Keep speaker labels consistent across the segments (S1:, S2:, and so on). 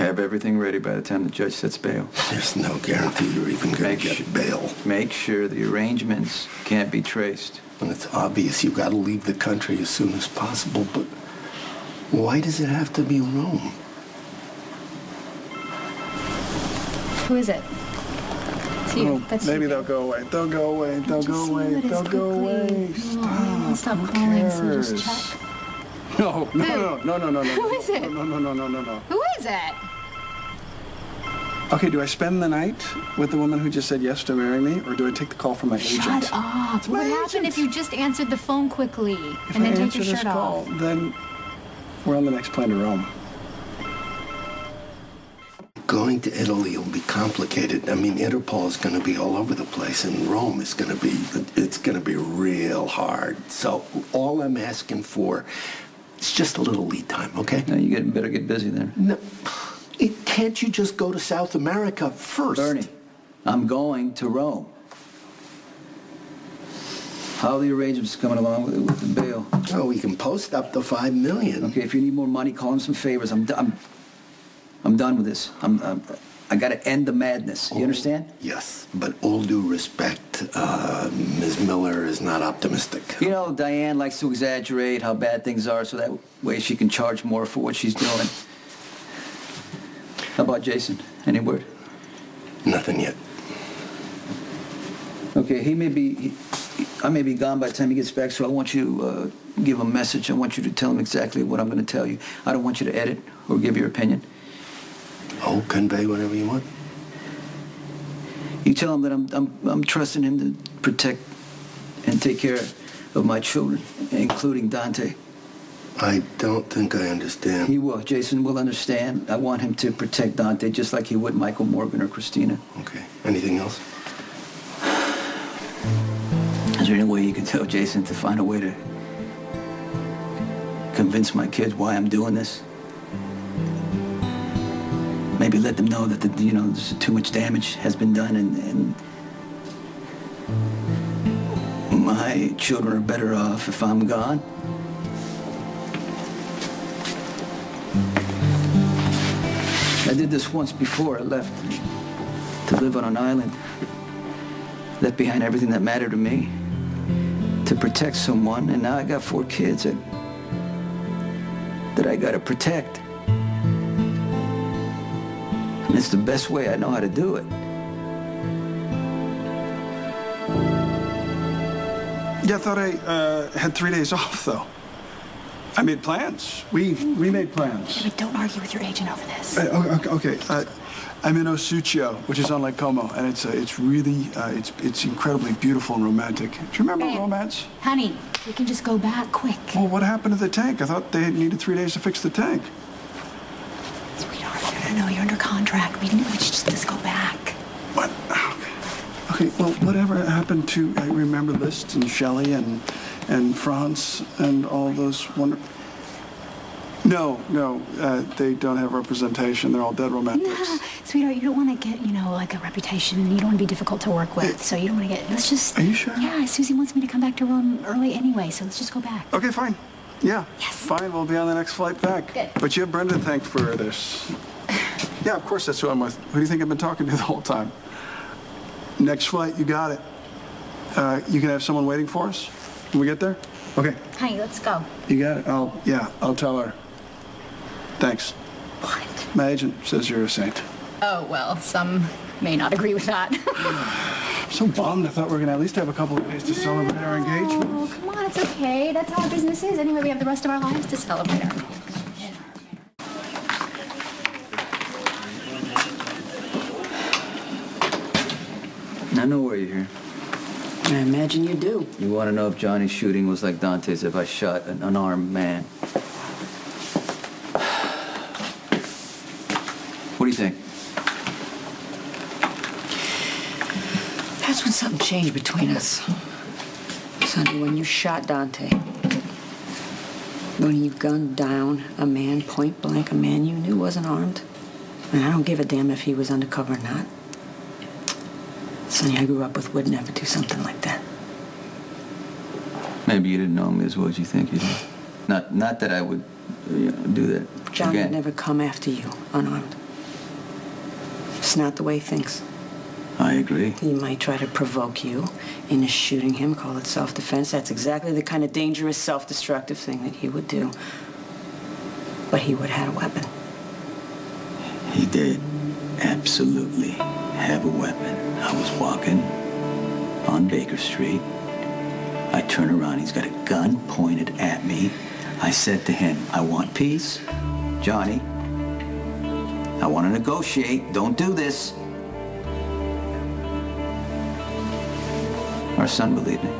S1: Have everything ready by the time the judge sets bail.
S2: There's no guarantee you're even going to get
S1: su-
S2: bail.
S1: Make sure the arrangements can't be traced.
S2: And it's obvious you've got to leave the country as soon as possible, but why does it have to be Rome?
S3: Who is it? It's you.
S4: Oh,
S3: That's
S4: maybe
S3: you.
S4: they'll go away. They'll go away. They'll go away. They'll go
S3: quickly.
S4: away.
S3: Oh, stop
S4: Who
S3: calling, so just
S4: cares?
S3: check.
S4: No, no, no, no, no, no, no.
S3: Who is it?
S4: No, no, no, no, no, no.
S3: Who is it?
S4: Okay, do I spend the night with the woman who just said yes to marry me, or do I take the call from my agent?
S3: Shut up.
S4: my
S3: What would happen if you just answered the phone quickly
S4: If
S3: and
S4: I
S3: then take your
S4: this
S3: shirt
S4: call,
S3: off?
S4: then we're on the next plane to Rome.
S2: Going to Italy will be complicated. I mean, Interpol is going to be all over the place, and Rome is going to be, it's going to be real hard. So all I'm asking for is just a little lead time, okay?
S1: Now you get, better get busy there.
S2: No, it, can't you just go to South America first?
S1: Bernie, I'm going to Rome. How are the arrangements coming along with, with the bail?
S2: Oh, we can post up to five million.
S1: Okay, if you need more money, call him some favors. I'm, I'm, I'm done with this. I'm, I'm I got to end the madness. You oh, understand?
S2: Yes, but all due respect, uh, Ms. Miller is not optimistic.
S1: You know, Diane likes to exaggerate how bad things are so that way she can charge more for what she's doing. How about Jason? Any word?
S2: Nothing yet.
S1: Okay, he may be, he, I may be gone by the time he gets back, so I want you to uh, give him a message. I want you to tell him exactly what I'm going to tell you. I don't want you to edit or give your opinion.
S2: Oh, convey whatever you want.
S1: You tell him that I'm, I'm, I'm trusting him to protect and take care of my children, including Dante.
S2: I don't think I understand.
S1: He will. Jason will understand. I want him to protect Dante just like he would Michael Morgan or Kristina.
S2: Okay. Anything else?
S1: Is there any way you can tell Jason to find a way to convince my kids why I'm doing this? Maybe let them know that the, you know too much damage has been done and, and my children are better off if I'm gone. I did this once before. I left to live on an island. Left behind everything that mattered to me to protect someone, and now I got four kids that, that I gotta protect. And it's the best way I know how to do it.
S4: Yeah, I thought I uh, had three days off, though. I made plans. We we made plans.
S3: But don't argue with your agent over this.
S4: Uh, okay, okay. Uh, I'm in Ossuccio, which is on Lake Como, and it's uh, it's really uh, it's it's incredibly beautiful and romantic. Do you remember
S3: Babe.
S4: romance?
S3: Honey, we can just go back quick.
S4: Well, what happened to the tank? I thought they needed three days to fix the tank.
S3: No, no, you're under contract. We, we just, just go back.
S4: What? Okay, well, whatever happened to I remember Liszt and Shelley and and Franz and all those wonderful. No, no, uh, they don't have representation. They're all dead romantics.
S3: Sweetheart, you don't want to get, you know, like a reputation. You don't want to be difficult to work with. So you don't want to get, let's just.
S4: Are you sure?
S3: Yeah, Susie wants me to come back to Rome early anyway, so let's just go back.
S4: Okay, fine. Yeah.
S3: Yes.
S4: Fine, we'll be on the next flight back.
S3: Good.
S4: But you have Brenda to thank for this. Yeah, of course, that's who I'm with. Who do you think I've been talking to the whole time? Next flight, you got it. Uh, you can have someone waiting for us when we get there? Okay,
S3: Honey, let's go.
S4: you got it. I'll, yeah, I'll tell her. Thanks.
S3: What?
S4: My agent says you're a saint.
S3: Oh, well, some may not agree with that.
S4: I'm so bummed. I thought we were going to at least have a couple of days to celebrate our engagement.
S3: Oh, come on, it's okay. That's how our business is. Anyway, we have the rest of our lives to celebrate our engagement.
S1: Know why you're here.
S5: I imagine you do.
S1: You want to know if Johnny's shooting was like Dante's if I shot an unarmed man. What do you think?
S5: That's when something changed between us. Sonny, when you shot Dante. When you gunned down a man, point blank, a man you knew wasn't armed. And I don't give a damn if he was undercover or not. Sonny, I grew up with would never do something like that.
S1: Maybe you didn't know me as well as you think you did. Not, not that I would you know, do that
S5: John
S1: again.
S5: would never come after you unarmed. It's not the way he thinks.
S1: I agree.
S5: He might try to provoke you into shooting him, call it self-defense. That's exactly the kind of dangerous, self-destructive thing that he would do. But he would have had a weapon.
S1: He did absolutely have a weapon. I was walking on Baker Street. I turn around, he's got a gun pointed at me. I said to him, I want peace. Johnny, I want to negotiate. Don't do this. Our son believed me.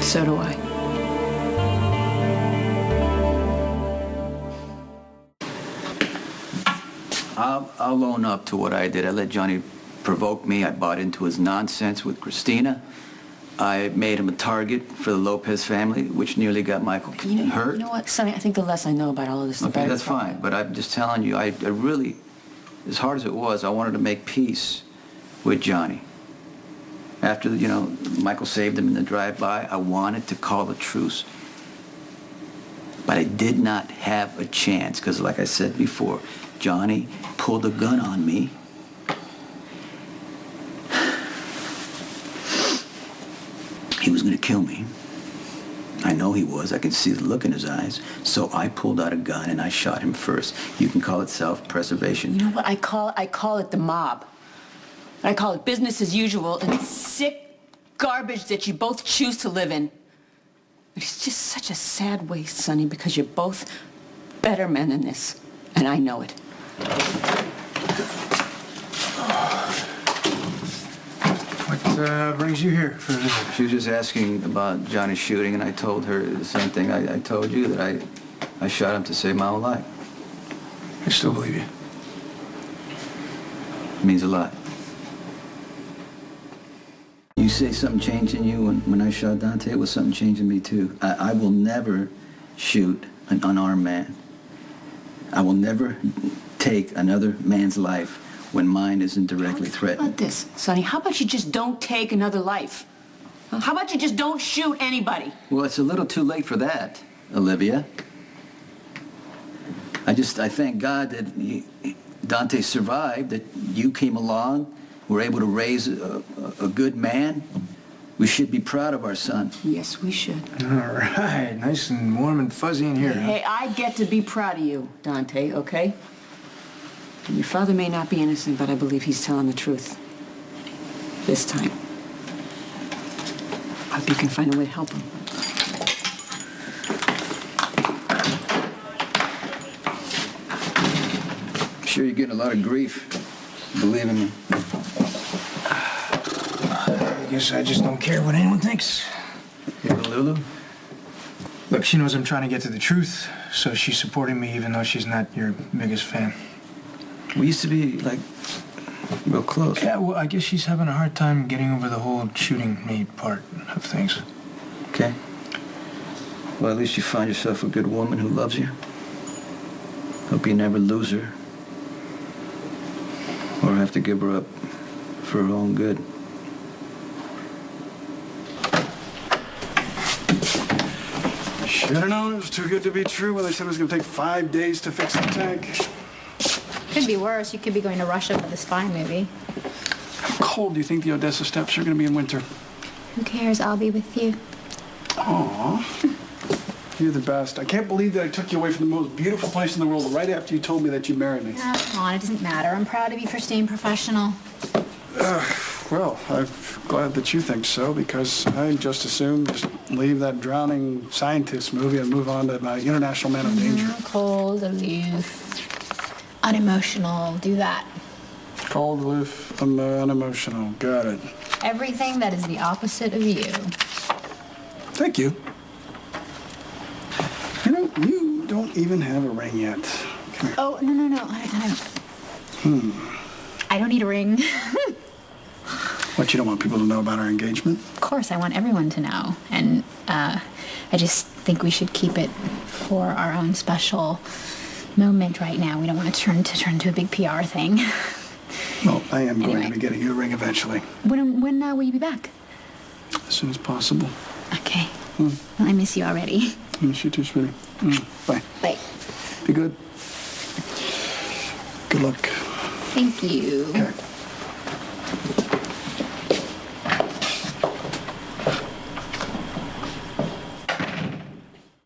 S5: So do I.
S1: I'll, I'll own up to what I did. I let Johnny provoke me. I bought into his nonsense with Kristina. I made him a target for the Lopez family, which nearly got Michael
S5: You know,
S1: hurt.
S5: you know what, Sonny? I think the less I know about all of this, the
S1: Okay,
S5: better.
S1: that's fine, but I'm just telling you, I, I really, as hard as it was, I wanted to make peace with Johnny. After, you know, Michael saved him in the drive-by, I wanted to call a truce. But I did not have a chance, because like I said before, Johnny pulled a gun on me. He was going to kill me. I know he was. I could see the look in his eyes. So I pulled out a gun and I shot him first. You can call it self-preservation.
S5: You know what I call it? I call it the mob. I call it business as usual and sick garbage that you both choose to live in. It's just such a sad waste, Sonny, because you're both better men than this, and I know it.
S6: What uh, brings you here for a visit?
S1: She was just asking about Johnny's shooting, and I told her the same thing I, I told you, that I, I shot him to save my own life.
S6: I still believe you.
S1: It means a lot. You say something changed in you when, when I shot Dante? It was something changing me, too. I, I will never shoot an unarmed man. I will never take another man's life when mine isn't directly
S5: How
S1: threatened.
S5: about this, Sonny? How about you just don't take another life? How about you just don't shoot anybody?
S1: Well, it's a little too late for that, Olivia. I just, I thank God that he, Dante survived, that you came along, were able to raise a, a, a good man. We should be proud of our son.
S5: Yes, we should.
S6: All right, nice and warm and fuzzy in here. huh?
S5: Hey, I get to be proud of you, Dante, okay? And your father may not be innocent, but I believe he's telling the truth. This time. I Hope you can find a way to help him.
S1: I'm sure you're getting a lot of grief, believe in me.
S6: I guess I just don't care what anyone thinks.
S1: Yeah, Lulu?
S6: Look, she knows I'm trying to get to the truth, so she's supporting me even though she's not your biggest fan.
S1: We used to be, like, real close.
S6: Yeah, well, I guess she's having a hard time getting over the whole shooting me part of things.
S1: Okay. Well, at least you find yourself a good woman who loves you. Hope you never lose her. Or have to give her up for her own good.
S4: Should have known it was too good to be true when they said it was going to take five days to fix the tank.
S3: Could be worse. You could be going to Russia for the spy movie.
S4: How cold do you think the Odessa steppes are going to be in winter?
S3: Who cares? I'll be with you.
S4: Aw. You're the best. I can't believe that I took you away from the most beautiful place in the world right after you told me that you married me.
S3: Come on, it doesn't matter. I'm proud of you for staying professional.
S4: Well, I'm glad that you think so because I just assumed just leave that drowning scientist movie and move on to my international man of danger.
S3: I'm cold, aloof, unemotional. Do that.
S4: Cold, aloof, um, unemotional. Got it.
S3: Everything that is the opposite of you.
S4: Thank you. You know, you don't even have a ring yet.
S3: Oh no no no! I, I don't. I don't need a ring.
S4: What, you don't want people to know about our engagement?
S3: of course, I want everyone to know, and uh, I just think we should keep it for our own special moment right now. We don't want to turn to turn into a big PR thing.
S4: Well, I am going
S3: Anyway.
S4: to be getting you a ring eventually,
S3: when when uh, will you be back?
S4: as soon as possible.
S3: Okay. Well, I miss you already.
S4: I miss you too, sweetie. Mm, Bye.
S3: Bye.
S4: Be good. Good luck.
S3: Thank you.
S4: Okay.